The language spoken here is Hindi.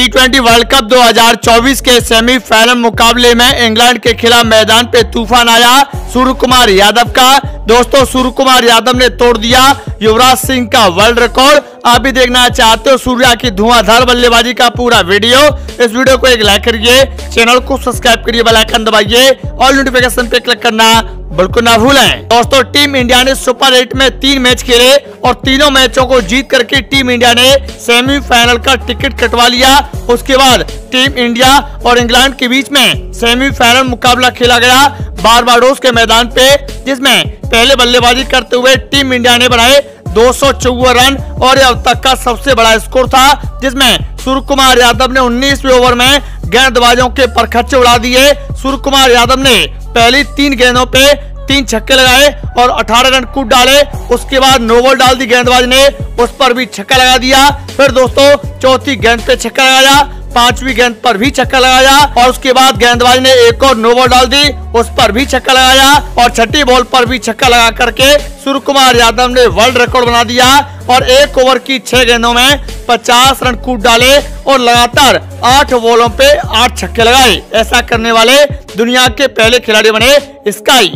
टी ट्वेंटी वर्ल्ड कप 2024 के सेमीफाइनल मुकाबले में इंग्लैंड के खिलाफ मैदान पे तूफ़ान आया। सूर्य कुमार यादव का। दोस्तों सूर्य कुमार यादव ने तोड़ दिया युवराज सिंह का वर्ल्ड रिकॉर्ड आप भी देखना चाहते हो सूर्या की धुआंधार बल्लेबाजी का पूरा वीडियो। इस वीडियो को एक लाइक करिए। चैनल को सब्सक्राइब करिए बेल आइकन दबाइए और नोटिफिकेशन पे क्लिक करना। बिल्कुल ना भूलें। दोस्तों, टीम इंडिया ने सुपर एट में तीन मैच खेले और तीनों मैचों को जीत करके टीम इंडिया ने सेमीफाइनल का टिकट कटवा लिया। उसके बाद टीम इंडिया और इंग्लैंड के बीच में सेमीफाइनल मुकाबला खेला गया बार बारबाडोस के मैदान पे, जिसमें पहले बल्लेबाजी करते हुए टीम इंडिया ने बनाए दो सौ चौवन रन और अब तक का सबसे बड़ा स्कोर था, जिसमें सूर्य कुमार यादव ने 19वें ओवर में गेंदबाजों के परखच्चे उड़ा दिए। सूर्य कुमार यादव ने पहली तीन गेंदों पे तीन छक्के लगाए और 18 रन कूद डाले। उसके बाद नोबल डाल दी गेंदबाज ने, उस पर भी छक्का लगा दिया। फिर दोस्तों, चौथी गेंद पे छक्का लगाया, पांचवी गेंद पर भी छक्का लगाया और उसके बाद गेंदबाज ने एक और नो बॉल डाल दी, उस पर भी छक्का लगाया और छठी बॉल पर भी छक्का लगा करके सूर्य कुमार यादव ने वर्ल्ड रिकॉर्ड बना दिया और एक ओवर की छह गेंदों में 50 रन कूट डाले और लगातार आठ बॉलों पे आठ छक्के लगाए। ऐसा करने वाले दुनिया के पहले खिलाड़ी बने स्काई।